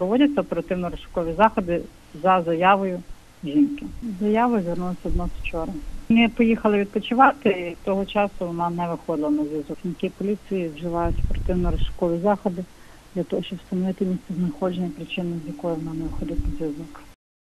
проводяться оперативно-розшукові заходи за заявою жінки. Заява звернулася в до нас вчора. Ми поїхали відпочивати, і того часу вона не виходила на зв'язок. Працівники поліції вживають оперативно-розшукові заходи для того, щоб встановити місце знаходження причини, з якої вона не виходить на зв'язок.